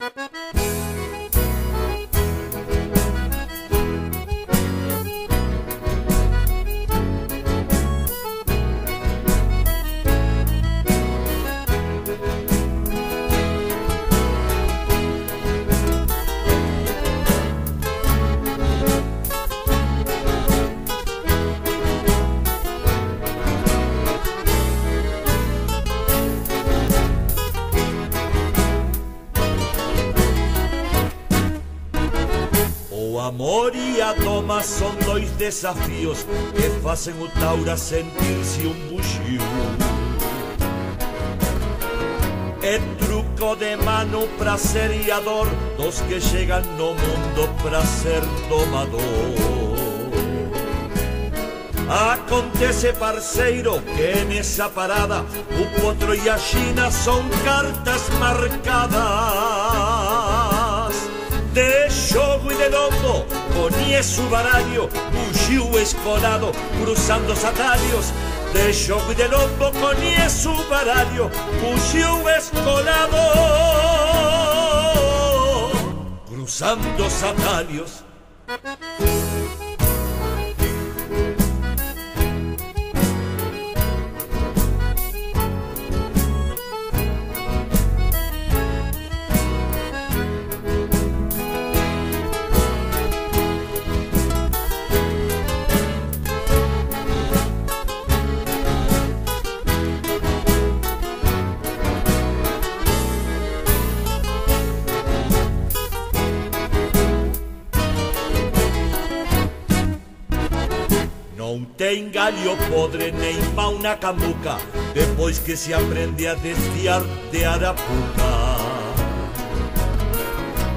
Thank you. Amor e a doma son dois desafios que facen o taura sentirse un buxiu. É truco de mano pra ser e a dor dos que chegan no mundo pra ser domador. Acontece, parceiro, que nesa parada o potro e a china son cartas marcadas su barallo, buxiu escolado Cruzando os atalhos De xogo e de lombo Ponía su barallo, buxiu escolado Cruzando os atalhos tem galho podre nem pau na camuca Depois que se aprende a desviar de arapuca.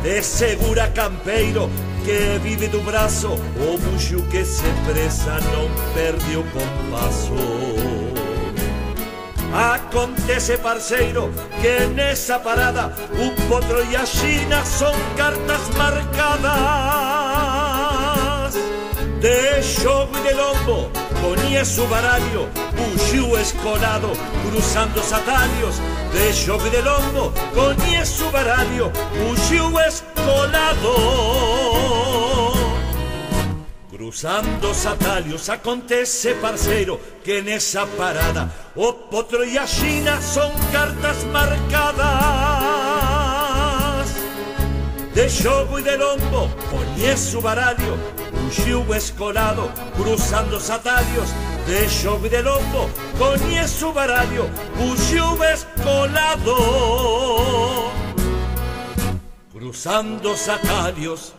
De segura campeiro que vive do braço O buxo que se presa non perde o compasso. Acontece, parceiro, que nesa parada Un potro e a xina son cartas marcadas xogo e de lombo ponía su barallo, buxiu escolado, cruzando os atalhos, de xogue de lombo, ponía su barallo, buxiu escolado. Cruzando os atalhos acontece, parceiro, que nesa parada o potro e a xina son cartas marcadas. De xogo e de lombo, su barallo, buxiu escolado, cruzando os atalhos de xogo e de lombo, coñezo o barallo, buxiu escolado. Cruzando os atalhos